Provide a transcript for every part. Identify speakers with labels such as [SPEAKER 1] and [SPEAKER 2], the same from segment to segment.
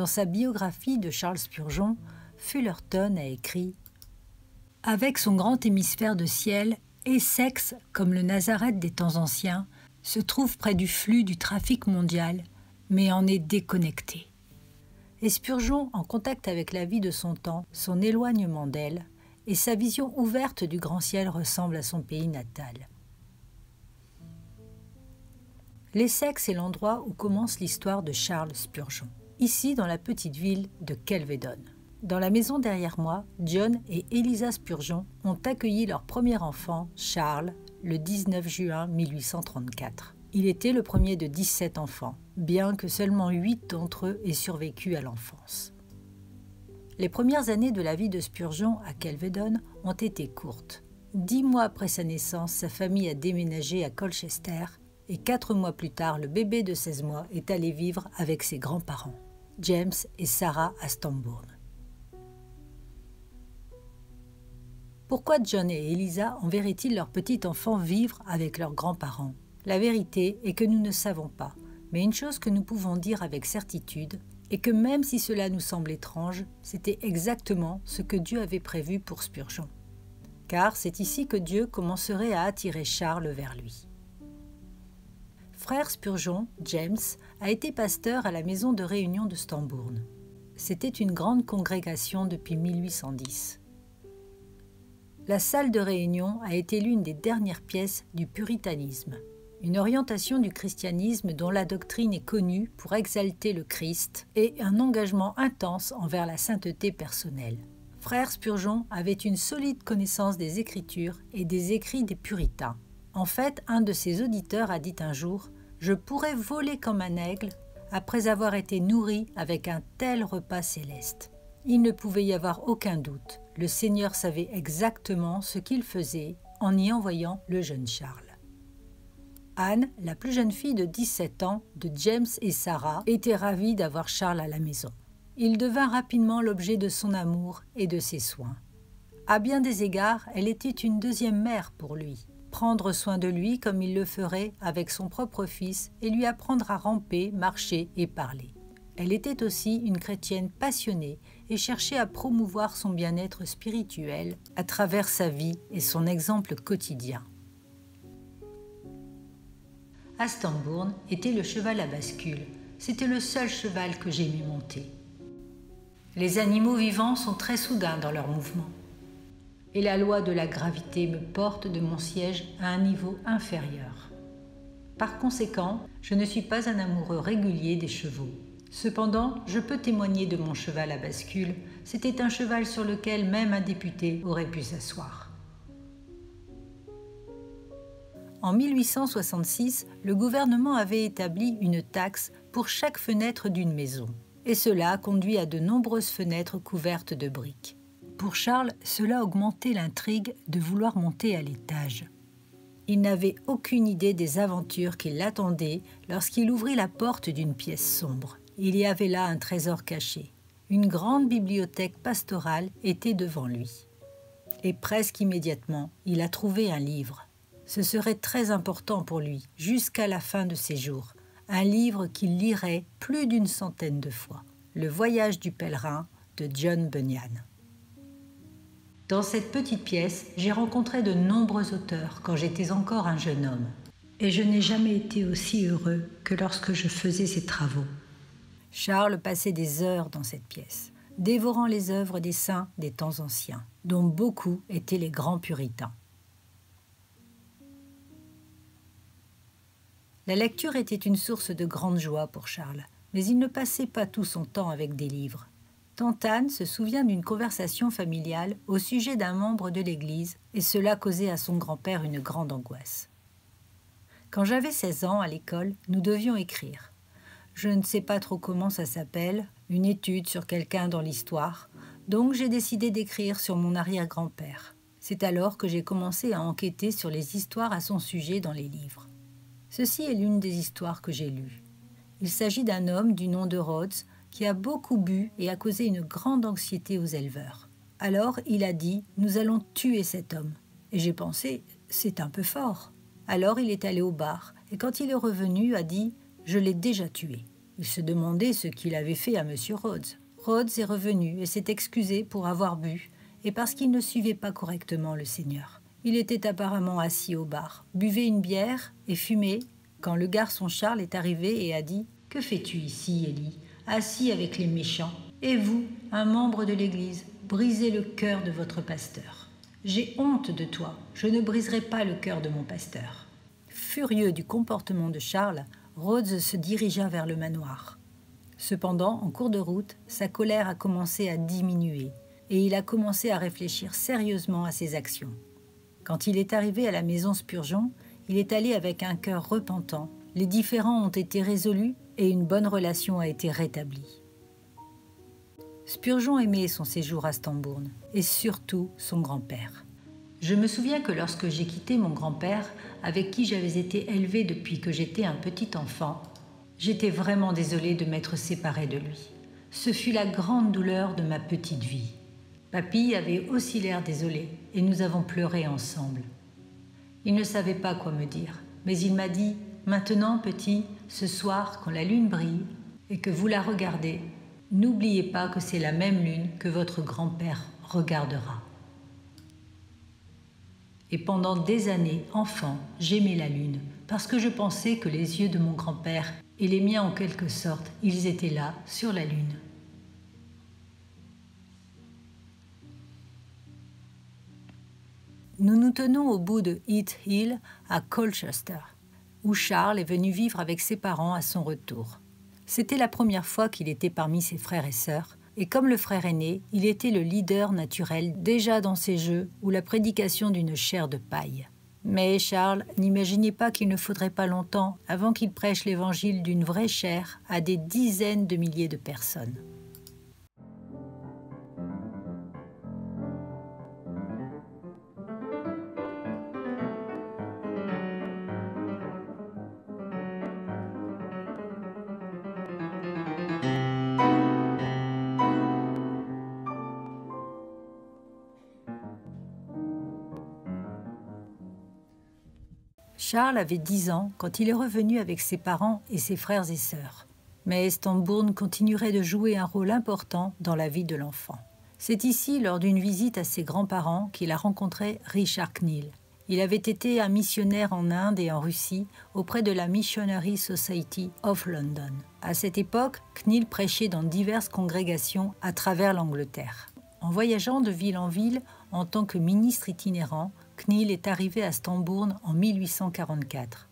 [SPEAKER 1] Dans sa biographie de Charles Spurgeon, Fullerton a écrit Avec son grand hémisphère de ciel, Essex, comme le Nazareth des temps anciens, se trouve près du flux du trafic mondial, mais en est déconnecté. Et Spurgeon, en contact avec la vie de son temps, son éloignement d'elle, et sa vision ouverte du grand ciel ressemble à son pays natal. L'Essex est l'endroit où commence l'histoire de Charles Spurgeon, ici dans la petite ville de Kelvedon. Dans la maison derrière moi, John et Elisa Spurgeon ont accueilli leur premier enfant, Charles, le 19 juin 1834. Il était le premier de 17 enfants, bien que seulement 8 d'entre eux aient survécu à l'enfance. Les premières années de la vie de Spurgeon à Kelvedon ont été courtes. Dix mois après sa naissance, sa famille a déménagé à Colchester et quatre mois plus tard, le bébé de 16 mois est allé vivre avec ses grands-parents, James et Sarah à Stambourne. Pourquoi John et Elisa enverraient-ils leur petit enfant vivre avec leurs grands-parents? La vérité est que nous ne savons pas, mais une chose que nous pouvons dire avec certitude est que même si cela nous semble étrange, c'était exactement ce que Dieu avait prévu pour Spurgeon. Car c'est ici que Dieu commencerait à attirer Charles vers lui frère Spurgeon, James, a été pasteur à la maison de réunion de Stambourne. C'était une grande congrégation depuis 1810. La salle de réunion a été l'une des dernières pièces du puritanisme, une orientation du christianisme dont la doctrine est connue pour exalter le Christ et un engagement intense envers la sainteté personnelle. Frère Spurgeon avait une solide connaissance des Écritures et des écrits des puritains. En fait, un de ses auditeurs a dit un jour Je pourrais voler comme un aigle après avoir été nourri avec un tel repas céleste. Il ne pouvait y avoir aucun doute. Le Seigneur savait exactement ce qu'il faisait en y envoyant le jeune Charles. Anne, la plus jeune fille de 17 ans de James et Sarah, était ravie d'avoir Charles à la maison. Il devint rapidement l'objet de son amour et de ses soins. À bien des égards, elle était une deuxième mère pour lui prendre soin de lui comme il le ferait avec son propre fils et lui apprendre à ramper, marcher et parler. Elle était aussi une chrétienne passionnée et cherchait à promouvoir son bien-être spirituel à travers sa vie et son exemple quotidien. Astambourne était le cheval à bascule. C'était le seul cheval que j'aimais monter. Les animaux vivants sont très soudains dans leurs mouvements et la loi de la gravité me porte de mon siège à un niveau inférieur. Par conséquent, je ne suis pas un amoureux régulier des chevaux. Cependant, je peux témoigner de mon cheval à bascule. C'était un cheval sur lequel même un député aurait pu s'asseoir. En 1866, le gouvernement avait établi une taxe pour chaque fenêtre d'une maison, et cela a conduit à de nombreuses fenêtres couvertes de briques. Pour Charles, cela augmentait l'intrigue de vouloir monter à l'étage. Il n'avait aucune idée des aventures qui l'attendaient lorsqu'il ouvrit la porte d'une pièce sombre. Il y avait là un trésor caché. Une grande bibliothèque pastorale était devant lui. Et presque immédiatement, il a trouvé un livre. Ce serait très important pour lui, jusqu'à la fin de ses jours. Un livre qu'il lirait plus d'une centaine de fois. Le voyage du pèlerin de John Bunyan. Dans cette petite pièce, j'ai rencontré de nombreux auteurs quand j'étais encore un jeune homme. Et je n'ai jamais été aussi heureux que lorsque je faisais ces travaux. Charles passait des heures dans cette pièce, dévorant les œuvres des saints des temps anciens, dont beaucoup étaient les grands puritains. La lecture était une source de grande joie pour Charles, mais il ne passait pas tout son temps avec des livres. Tante Anne se souvient d'une conversation familiale au sujet d'un membre de l'Église, et cela causait à son grand-père une grande angoisse. Quand j'avais 16 ans à l'école, nous devions écrire. Je ne sais pas trop comment ça s'appelle, une étude sur quelqu'un dans l'histoire, donc j'ai décidé d'écrire sur mon arrière-grand-père. C'est alors que j'ai commencé à enquêter sur les histoires à son sujet dans les livres. Ceci est l'une des histoires que j'ai lues. Il s'agit d'un homme du nom de Rhodes qui a beaucoup bu et a causé une grande anxiété aux éleveurs. Alors il a dit Nous allons tuer cet homme. Et j'ai pensé C'est un peu fort. Alors il est allé au bar et quand il est revenu a dit Je l'ai déjà tué. Il se demandait ce qu'il avait fait à M. Rhodes. Rhodes est revenu et s'est excusé pour avoir bu et parce qu'il ne suivait pas correctement le Seigneur. Il était apparemment assis au bar, buvait une bière et fumait quand le garçon Charles est arrivé et a dit Que fais-tu ici, Élie, assis avec les méchants Et vous, un membre de l'Église, brisez le cœur de votre pasteur. J'ai honte de toi, je ne briserai pas le cœur de mon pasteur. Furieux du comportement de Charles, Rhodes se dirigea vers le manoir. Cependant, en cours de route, sa colère a commencé à diminuer et il a commencé à réfléchir sérieusement à ses actions. Quand il est arrivé à la maison Spurgeon, il est allé avec un cœur repentant. Les différends ont été résolus et une bonne relation a été rétablie. Spurgeon aimait son séjour à Stambourne et surtout son grand-père. Je me souviens que lorsque j'ai quitté mon grand-père, avec qui j'avais été élevé depuis que j'étais un petit enfant, j'étais vraiment désolée de m'être séparée de lui. Ce fut la grande douleur de ma petite vie. Papy avait aussi l'air désolé et nous avons pleuré ensemble. Il ne savait pas quoi me dire, mais il m'a dit Maintenant, petit, ce soir, quand la lune brille et que vous la regardez, n'oubliez pas que c'est la même lune que votre grand-père regardera. Et pendant des années, enfant, j'aimais la lune, parce que je pensais que les yeux de mon grand-père et les miens en quelque sorte, ils étaient là, sur la lune. Nous nous tenons au bout de Heath Hill à Colchester, où Charles est venu vivre avec ses parents à son retour. C'était la première fois qu'il était parmi ses frères et sœurs, et comme le frère aîné, il était le leader naturel déjà dans ces jeux ou la prédication d'une chair de paille. Mais Charles n'imaginait pas qu'il ne faudrait pas longtemps avant qu'il prêche l'évangile d'une vraie chair à des dizaines de milliers de personnes. Charles avait dix ans quand il est revenu avec ses parents et ses frères et sœurs. Mais Stambourne continuerait de jouer un rôle important dans la vie de l'enfant. C'est ici, lors d'une visite à ses grands-parents, qu'il a rencontré Richard Knill. Il avait été un missionnaire en Inde et en Russie auprès de la Missionary Society of London. À cette époque, Knill prêchait dans diverses congrégations à travers l'Angleterre. En voyageant de ville en ville en tant que ministre itinérant, Knill est arrivé à Stambourne en 1844.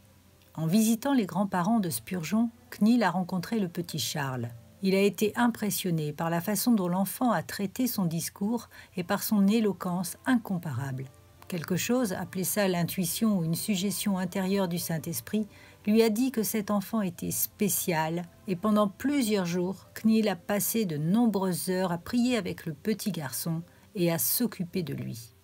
[SPEAKER 1] En visitant les grands-parents de Spurgeon, Knill a rencontré le petit Charles. Il a été impressionné par la façon dont l'enfant a traité son discours et par son éloquence incomparable. Quelque chose, appelé ça l'intuition ou une suggestion intérieure du Saint-Esprit, lui a dit que cet enfant était spécial, et pendant plusieurs jours, Knill a passé de nombreuses heures à prier avec le petit garçon et à s'occuper de lui.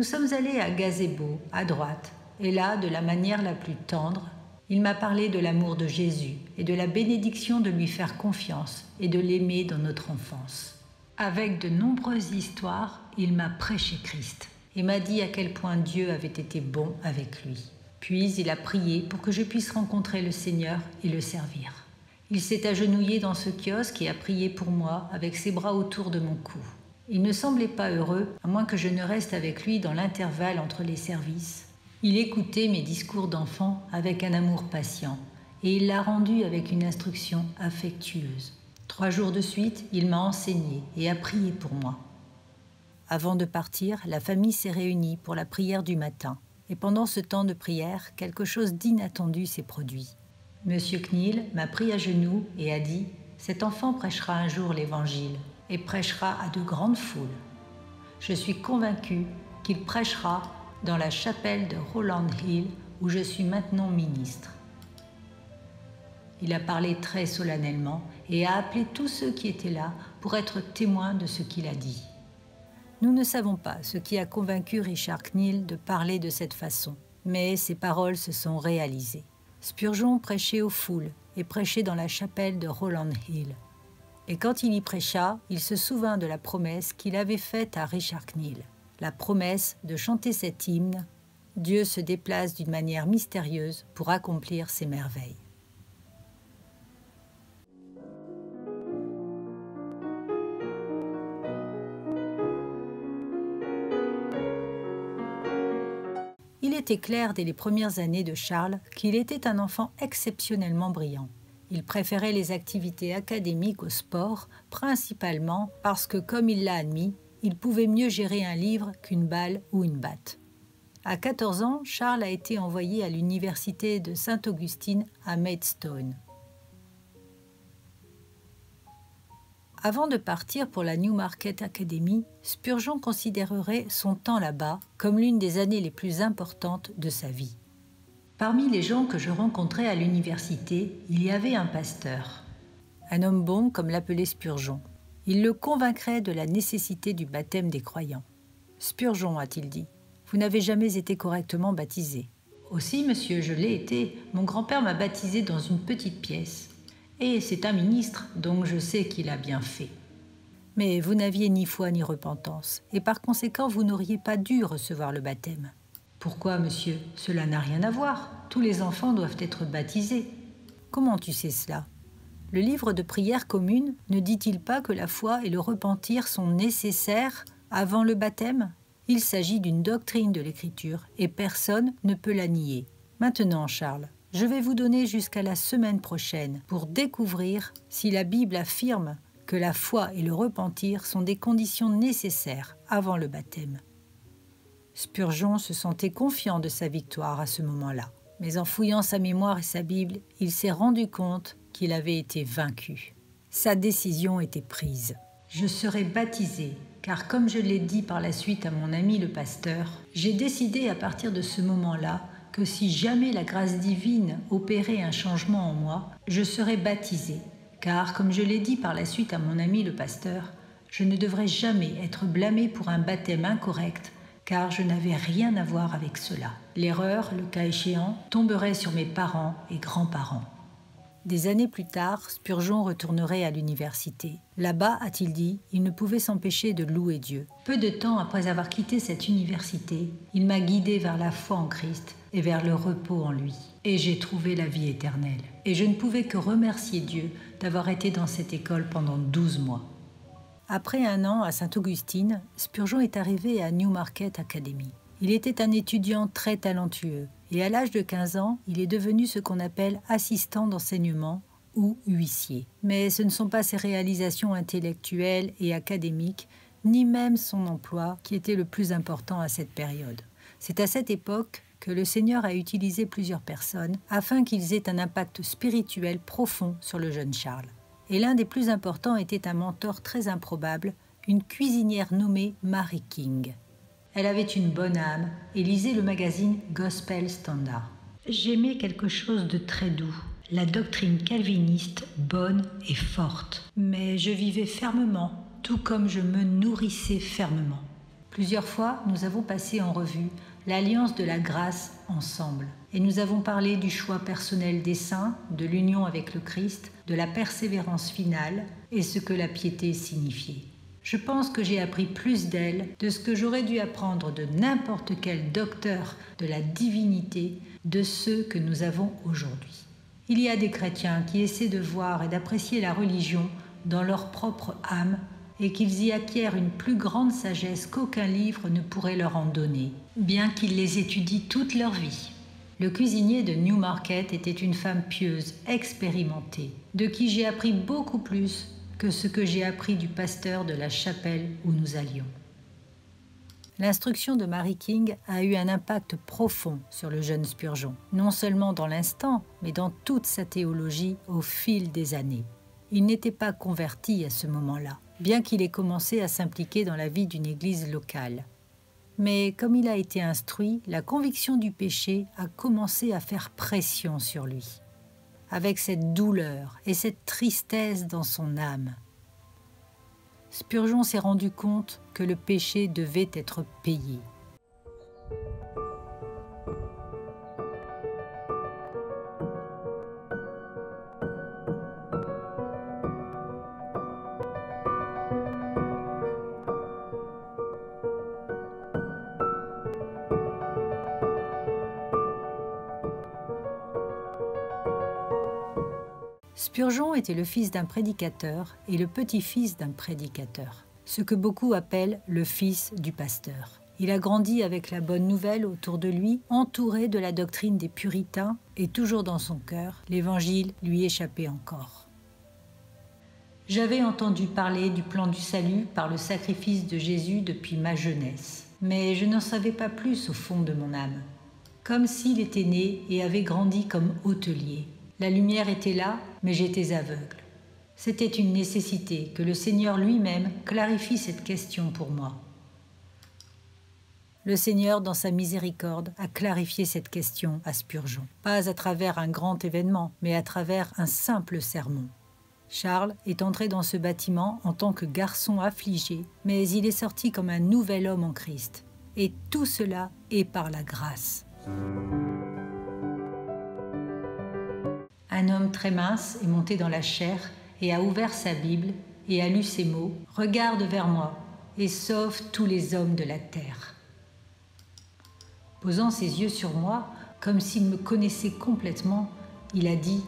[SPEAKER 1] Nous sommes allés à Gazebo, à droite, et là, de la manière la plus tendre, il m'a parlé de l'amour de Jésus et de la bénédiction de lui faire confiance et de l'aimer dans notre enfance. Avec de nombreuses histoires, il m'a prêché Christ et m'a dit à quel point Dieu avait été bon avec lui. Puis il a prié pour que je puisse rencontrer le Seigneur et le servir. Il s'est agenouillé dans ce kiosque et a prié pour moi avec ses bras autour de mon cou. Il ne semblait pas heureux, à moins que je ne reste avec lui dans l'intervalle entre les services. Il écoutait mes discours d'enfant avec un amour patient, et il l'a rendu avec une instruction affectueuse. Trois jours de suite, il m'a enseigné et a prié pour moi. Avant de partir, la famille s'est réunie pour la prière du matin, et pendant ce temps de prière, quelque chose d'inattendu s'est produit. Monsieur Knill m'a pris à genoux et a dit Cet enfant prêchera un jour l'Évangile et prêchera à de grandes foules. Je suis convaincu qu'il prêchera dans la chapelle de Roland Hill où je suis maintenant ministre. Il a parlé très solennellement et a appelé tous ceux qui étaient là pour être témoins de ce qu'il a dit. Nous ne savons pas ce qui a convaincu Richard Knill de parler de cette façon, mais ses paroles se sont réalisées. Spurgeon prêchait aux foules et prêchait dans la chapelle de Roland Hill. Et quand il y prêcha, il se souvint de la promesse qu'il avait faite à Richard Knill, la promesse de chanter cet hymne Dieu se déplace d'une manière mystérieuse pour accomplir ses merveilles. Il était clair dès les premières années de Charles qu'il était un enfant exceptionnellement brillant. Il préférait les activités académiques au sport, principalement parce que, comme il l'a admis, il pouvait mieux gérer un livre qu'une balle ou une batte. À 14 ans, Charles a été envoyé à l'université de Saint-Augustine à Maidstone. Avant de partir pour la Newmarket Academy, Spurgeon considérerait son temps là-bas comme l'une des années les plus importantes de sa vie. Parmi les gens que je rencontrais à l'université, il y avait un pasteur. Un homme bon, comme l'appelait Spurgeon. Il le convaincrait de la nécessité du baptême des croyants. Spurgeon, a-t-il dit, vous n'avez jamais été correctement baptisé. Aussi, monsieur, je l'ai été. Mon grand-père m'a baptisé dans une petite pièce. Et c'est un ministre, donc je sais qu'il a bien fait. Mais vous n'aviez ni foi ni repentance, et par conséquent vous n'auriez pas dû recevoir le baptême. Pourquoi, monsieur? Cela n'a rien à voir. Tous les enfants doivent être baptisés. Comment tu sais cela? Le livre de prière commune ne dit-il pas que la foi et le repentir sont nécessaires avant le baptême? Il s'agit d'une doctrine de l'Écriture, et personne ne peut la nier. Maintenant, Charles, je vais vous donner jusqu'à la semaine prochaine pour découvrir si la Bible affirme que la foi et le repentir sont des conditions nécessaires avant le baptême. Spurgeon se sentait confiant de sa victoire à ce moment-là, mais en fouillant sa mémoire et sa Bible, il s'est rendu compte qu'il avait été vaincu. Sa décision était prise. Je serai baptisé, car comme je l'ai dit par la suite à mon ami le pasteur, j'ai décidé à partir de ce moment-là que si jamais la grâce divine opérait un changement en moi, je serais baptisé, car, comme je l'ai dit par la suite à mon ami le pasteur, je ne devrais jamais être blâmé pour un baptême incorrect, car je n'avais rien à voir avec cela. L'erreur, le cas échéant, tomberait sur mes parents et grands-parents. Des années plus tard, Spurgeon retournerait à l'université. Là-bas, a-t-il dit, il ne pouvait s'empêcher de louer Dieu. Peu de temps après avoir quitté cette université, il m'a guidé vers la foi en Christ et vers le repos en lui. Et j'ai trouvé la vie éternelle. Et je ne pouvais que remercier Dieu d'avoir été dans cette école pendant douze mois. Après un an à Saint-Augustine, Spurgeon est arrivé à Newmarket Academy. Il était un étudiant très talentueux et à l'âge de 15 ans, il est devenu ce qu'on appelle assistant d'enseignement ou huissier. Mais ce ne sont pas ses réalisations intellectuelles et académiques, ni même son emploi qui était le plus important à cette période. C'est à cette époque que le Seigneur a utilisé plusieurs personnes afin qu'ils aient un impact spirituel profond sur le jeune Charles. Et l'un des plus importants était un mentor très improbable, une cuisinière nommée Mary King. Elle avait une bonne âme et lisait le magazine Gospel Standard. J'aimais quelque chose de très doux, la doctrine calviniste bonne et forte. Mais je vivais fermement, tout comme je me nourrissais fermement. Plusieurs fois, nous avons passé en revue l'alliance de la grâce ensemble. Et nous avons parlé du choix personnel des saints, de l'union avec le Christ, de la persévérance finale et ce que la piété signifiait. Je pense que j'ai appris plus d'elle de ce que j'aurais dû apprendre de n'importe quel docteur de la divinité de ceux que nous avons aujourd'hui. Il y a des chrétiens qui essaient de voir et d'apprécier la religion dans leur propre âme et qu'ils y acquièrent une plus grande sagesse qu'aucun livre ne pourrait leur en donner, bien qu'ils les étudient toute leur vie. Le cuisinier de Newmarket était une femme pieuse, expérimentée, de qui j'ai appris beaucoup plus que ce que j'ai appris du pasteur de la chapelle où nous allions. L'instruction de Mary King a eu un impact profond sur le jeune Spurgeon, non seulement dans l'instant, mais dans toute sa théologie au fil des années. Il n'était pas converti à ce moment-là, bien qu'il ait commencé à s'impliquer dans la vie d'une église locale. Mais comme il a été instruit, la conviction du péché a commencé à faire pression sur lui avec cette douleur et cette tristesse dans son âme. Spurgeon s'est rendu compte que le péché devait être payé. Était le fils d'un prédicateur et le petit-fils d'un prédicateur, ce que beaucoup appellent le fils du pasteur. Il a grandi avec la bonne nouvelle autour de lui, entouré de la doctrine des puritains, et toujours dans son cœur, l'Évangile lui échappait encore. J'avais entendu parler du plan du salut par le sacrifice de Jésus depuis ma jeunesse, mais je n'en savais pas plus au fond de mon âme. Comme s'il était né et avait grandi comme hôtelier. La lumière était là, mais j'étais aveugle. C'était une nécessité que le Seigneur lui-même clarifie cette question pour moi. Le Seigneur, dans sa miséricorde, a clarifié cette question à Spurgeon, pas à travers un grand événement, mais à travers un simple sermon. Charles est entré dans ce bâtiment en tant que garçon affligé, mais il est sorti comme un nouvel homme en Christ. Et tout cela est par la grâce. Un homme très mince est monté dans la chair et a ouvert sa Bible et a lu ces mots Regarde vers moi et sauve tous les hommes de la terre. Posant ses yeux sur moi, comme s'il me connaissait complètement, il a dit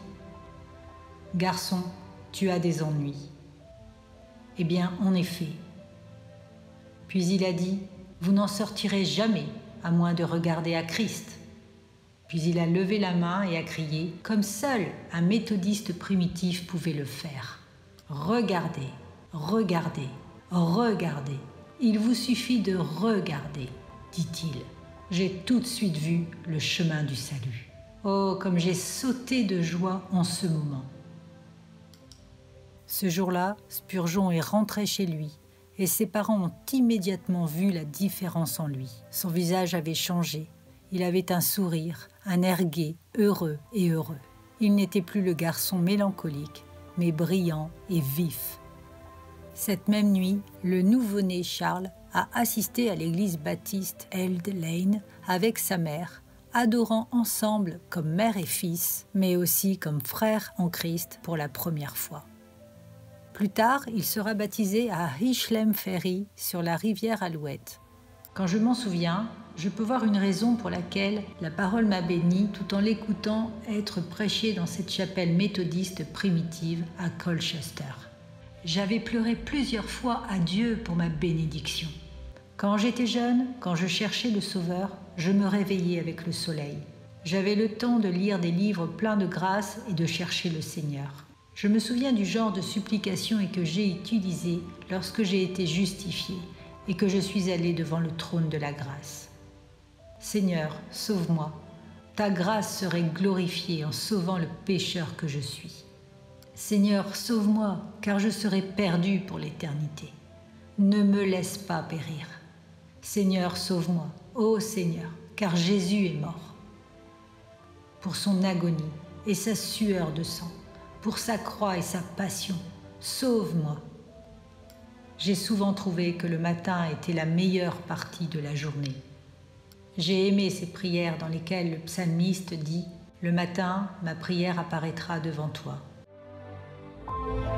[SPEAKER 1] Garçon, tu as des ennuis. Eh bien, en effet. Puis il a dit, vous n'en sortirez jamais à moins de regarder à Christ. Puis il a levé la main et a crié, comme seul un méthodiste primitif pouvait le faire. Regardez, regardez, regardez. Il vous suffit de regarder, dit-il. J'ai tout de suite vu le chemin du salut. Oh, comme j'ai sauté de joie en ce moment. Ce jour-là, Spurgeon est rentré chez lui et ses parents ont immédiatement vu la différence en lui. Son visage avait changé. Il avait un sourire, un air gai, heureux et heureux. Il n'était plus le garçon mélancolique, mais brillant et vif. Cette même nuit, le nouveau-né Charles a assisté à l'église baptiste Eld Lane avec sa mère, adorant ensemble comme mère et fils, mais aussi comme frères en Christ pour la première fois. Plus tard, il sera baptisé à Hishlem Ferry sur la rivière Alouette. Quand je m'en souviens, je peux voir une raison pour laquelle la parole m'a béni tout en l'écoutant être prêché dans cette chapelle méthodiste primitive à Colchester. J'avais pleuré plusieurs fois à Dieu pour ma bénédiction. Quand j'étais jeune, quand je cherchais le Sauveur, je me réveillais avec le soleil. J'avais le temps de lire des livres pleins de grâce et de chercher le Seigneur. Je me souviens du genre de supplication et que j'ai utilisé lorsque j'ai été justifié et que je suis allé devant le trône de la grâce. Seigneur, sauve-moi. Ta grâce serait glorifiée en sauvant le pécheur que je suis. Seigneur, sauve-moi, car je serai perdu pour l'éternité. Ne me laisse pas périr. Seigneur, sauve-moi. Ô Seigneur, car Jésus est mort. Pour son agonie et sa sueur de sang pour sa croix et sa passion. Sauve-moi. J'ai souvent trouvé que le matin était la meilleure partie de la journée. J'ai aimé ces prières dans lesquelles le psalmiste dit ⁇ Le matin, ma prière apparaîtra devant toi ⁇